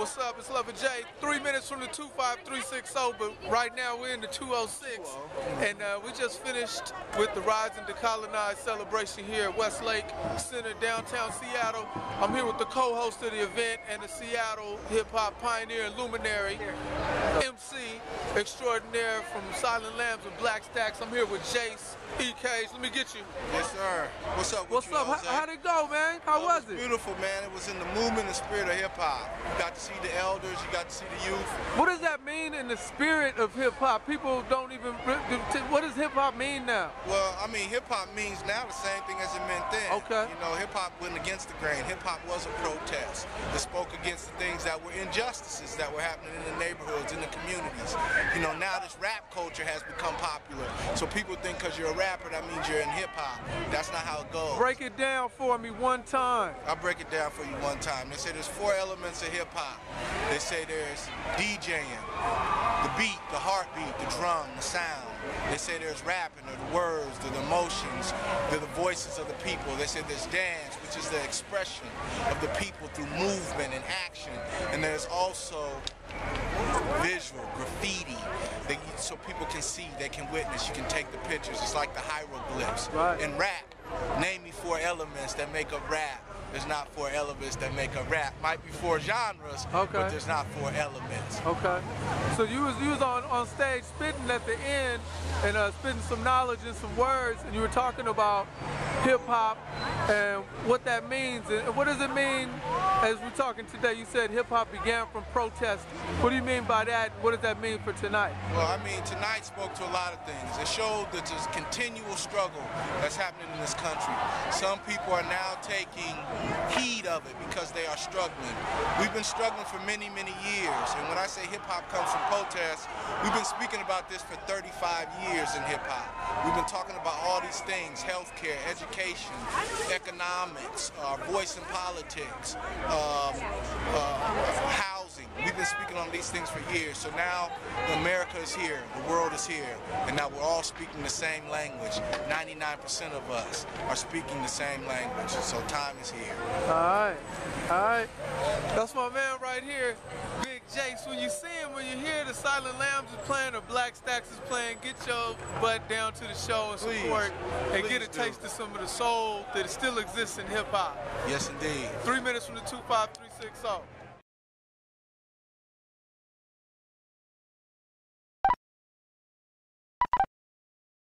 what's up? It's Luvva J. Three minutes from the 25360, but right now we're in the 206. And uh, we just finished with the Rise and Decolonize celebration here at Westlake Center, downtown Seattle. I'm here with the co-host of the event and the Seattle hip-hop pioneer and luminary, MC extraordinaire from Silent Lambs and Black Stax. I'm here with Jace, Ecaj. Let me get you. Yes, sir. What's up? What's up? Jose? How, how'd it go, man? How Oh, was was it? Beautiful, man. It was in the movement and spirit of hip hop. You got to see the elders. You got to see the youth. What does that mean in the spirit of hip hop? People don't even. What does hip hop mean now? Well, I mean, hip hop means now the same thing as it meant then. Okay. You know, hip hop went against the grain. Hip hop was a protest. It spoke against the things that were injustices that were happening in the neighborhoods, in the communities. You know, now this rap culture has become popular. So people think because you're a rapper, that means you're in hip hop. That's not how it goes. Break it down for me one time. I'll break it down for you one time. They say there's four elements of hip hop. They say there's DJing, the beat, the heartbeat, the drum, the sound. They say there's rapping, or the words, the emotions, they're the voices of the people. They say there's dance, which is the expression of the people through movement and action. And there's also visual, graffiti, that you, so people can see, they can witness, you can take the pictures. It's like the hieroglyphs. Right. In rap, name me four elements that make a rap. There's not four elements that make a rap. Might be four genres, Okay. but there's not four elements. Okay. So you was you was on, on stage spitting at the end and uh, spitting some knowledge and some words, and you were talking about hip hop and what that means. And what does it mean as we're talking today? You said hip hop began from protest. What do you mean by that? What does that mean for tonight? Well, I mean, tonight spoke to a lot of things. It showed that there's continual struggle that's happening in this country. Some people are now taking heed of it because they are struggling. We've been struggling for many, many years. And when I say hip hop comes from protest, we've been speaking about this for 35 years in hip hop. We've been talking about all these things healthcare, education, economics, uh, voice in politics, uh, housing. We've been speaking on these things for years. So now America is here, the world is here, and now we're all speaking the same language. 99% of us are speaking the same language. So time is here. All right, all right. That's my man right here, Big Jace. When you see him, when you hear the Silent Lambs is playing or Black Stax is playing, get your butt down to the show and Please, support and get a do. taste of some of the soul that still exists in hip hop. Yes, indeed. Three minutes from the 25360.